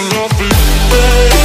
enough. Baby.